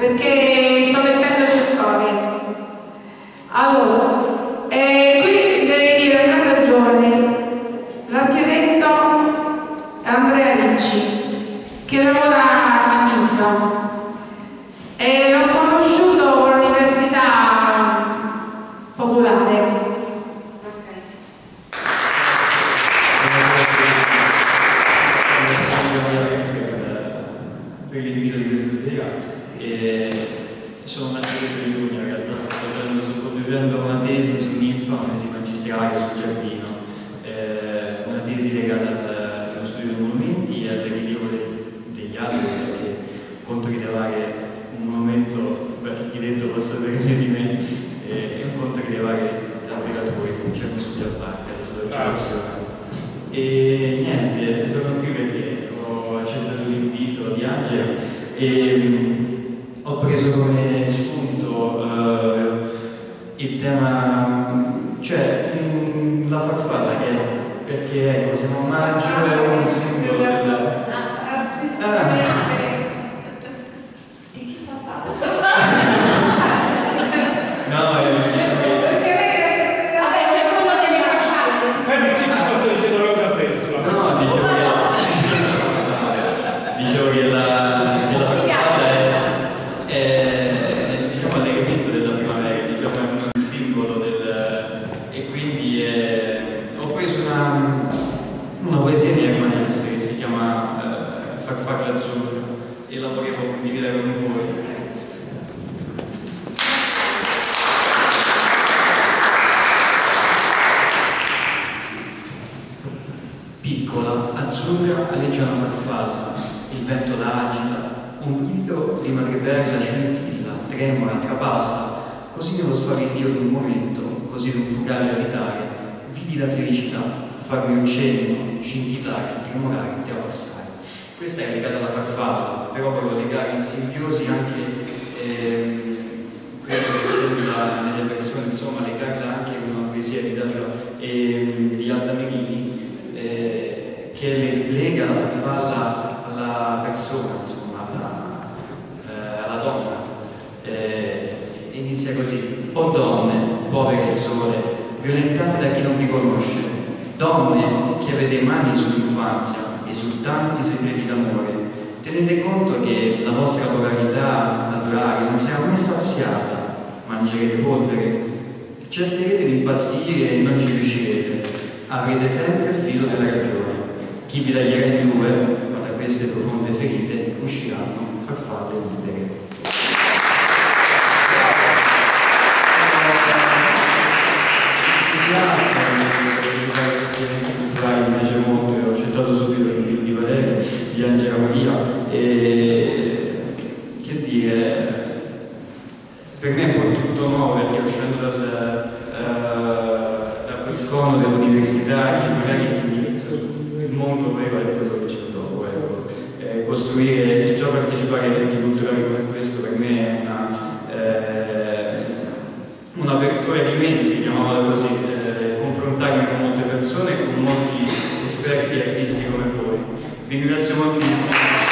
perché sto mettendoci il cuore. Allora, eh, qui devi dire una ragione. L'architetto Andrea Ricci, che lavora a Ninfa. E l'ho conosciuto all'università popolare. per l'invito di questa sera. E sono un architetto di Lugno, in realtà sto, facendo, sto producendo una tesi su ninfa, una tesi magistrale sul giardino, eh, una tesi legata al, allo studio dei monumenti e al rilievo de- degli alberi, perché conto rilevare un monumento, beh, l'architetto può sapere meglio di me, eh, è un conto rilevare l'alberatore, c'è uno studio a parte sull'osservazione. E niente, sono qui perché ho accettato l'invito di Angela e mm, ho preso come spunto eh, il tema, cioè mm, la farfalla che perché ecco, siamo a maggio è un simbolo del... No, è, diciamo che- Vabbè, c'è uno che le fasciate. Eh, sì, cosa dice la roba prendo sulla No, dicevo che, dicevo che la, che la farfalla è, è diciamo, allegramento della primavera, diciamo, è un simbolo del... e quindi è- ho preso una, una poesia di Herman Hesse che si chiama eh, Farfalla azzurra e la volevo condividere con voi. Piccola, azzurra, aleggia una farfalla, il vento la agita, un brivido di madreperla scintilla, tremola, trapassa, così nello sfavillio di un momento, così d'un fugace abitare, vidi la felicità farmi un cenno, scintillare, tremolare, trapassare. Questa è legata alla farfalla, però voglio legare in simbiosi anche ehm, quello che c'è nelle persone, insomma, legarla anche con una poesia di Dacia e di Alda Merini, eh, che le- lega la farfalla alla persona, insomma, alla, eh, alla donna. Eh, inizia così, o donne, povere sole, violentate da chi non vi conosce, donne che avete mani sull'infanzia e su tanti segreti d'amore, tenete conto che la vostra polarità naturale non sarà mai saziata, mangerete polvere, cercherete di impazzire e non ci riuscirete, avrete sempre il filo della ragione. Chi vi taglierà in due, ma da queste profonde ferite usciranno farfalle libere. Per me è un po' tutto nuovo perché uscendo dal, eh, dal balcone dell'università che magari ti indirizza il mondo vero è quello che c'è dopo ecco. Eh, costruire e già partecipare a eventi culturali come questo per me è una eh, un'apertura di mente, chiamiamola così, eh, confrontarmi con molte persone e con molti esperti artisti come voi. Vi ringrazio moltissimo.